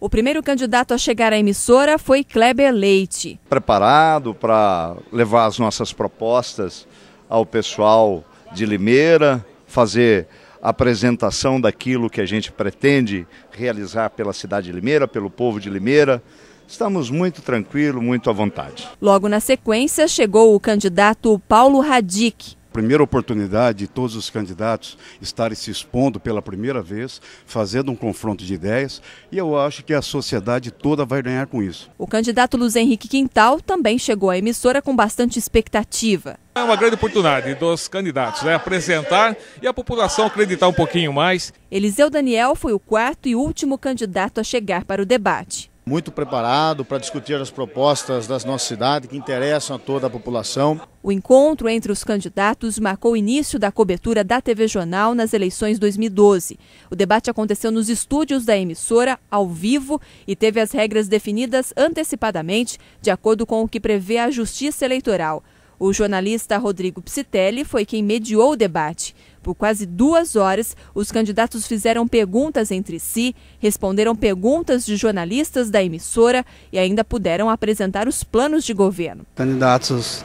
O primeiro candidato a chegar à emissora foi Kleber Leite. Preparado para levar as nossas propostas ao pessoal de Limeira, fazer a apresentação daquilo que a gente pretende realizar pela cidade de Limeira, pelo povo de Limeira. Estamos muito tranquilos, muito à vontade. Logo na sequência, chegou o candidato Paulo Radic, primeira oportunidade de todos os candidatos estarem se expondo pela primeira vez, fazendo um confronto de ideias, e eu acho que a sociedade toda vai ganhar com isso. O candidato Luiz Henrique Quintal também chegou à emissora com bastante expectativa. É uma grande oportunidade dos candidatos né, apresentar e a população acreditar um pouquinho mais. Eliseu Daniel foi o quarto e último candidato a chegar para o debate muito preparado para discutir as propostas da nossa cidade que interessam a toda a população. O encontro entre os candidatos marcou o início da cobertura da TV Jornal nas eleições 2012. O debate aconteceu nos estúdios da emissora, ao vivo, e teve as regras definidas antecipadamente, de acordo com o que prevê a Justiça Eleitoral. O jornalista Rodrigo Psitelli foi quem mediou o debate. Por quase duas horas, os candidatos fizeram perguntas entre si, responderam perguntas de jornalistas da emissora e ainda puderam apresentar os planos de governo. Candidatos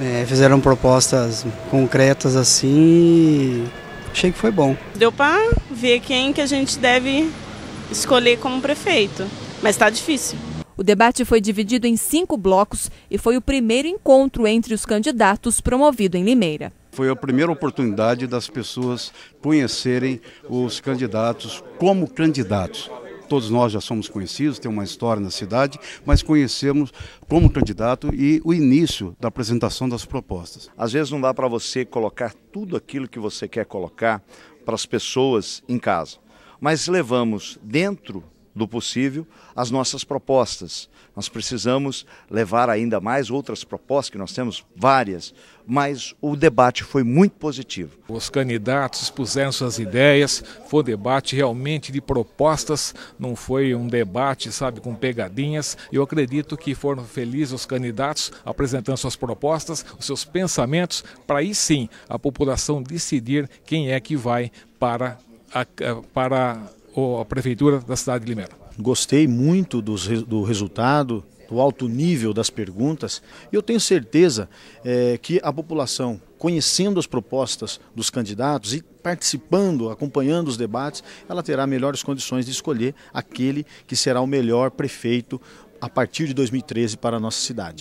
é, fizeram propostas concretas assim e achei que foi bom. Deu para ver quem que a gente deve escolher como prefeito, mas está difícil. O debate foi dividido em cinco blocos e foi o primeiro encontro entre os candidatos promovido em Limeira. Foi a primeira oportunidade das pessoas conhecerem os candidatos como candidatos. Todos nós já somos conhecidos, tem uma história na cidade, mas conhecemos como candidato e o início da apresentação das propostas. Às vezes não dá para você colocar tudo aquilo que você quer colocar para as pessoas em casa, mas levamos dentro do possível as nossas propostas. Nós precisamos levar ainda mais outras propostas, que nós temos várias, mas o debate foi muito positivo. Os candidatos expuseram suas ideias, foi um debate realmente de propostas, não foi um debate, sabe, com pegadinhas. Eu acredito que foram felizes os candidatos apresentando suas propostas, os seus pensamentos, para aí sim a população decidir quem é que vai para a, para a Prefeitura da cidade de Limeira. Gostei muito do, do resultado, do alto nível das perguntas, e eu tenho certeza é, que a população, conhecendo as propostas dos candidatos e participando, acompanhando os debates, ela terá melhores condições de escolher aquele que será o melhor prefeito a partir de 2013 para a nossa cidade.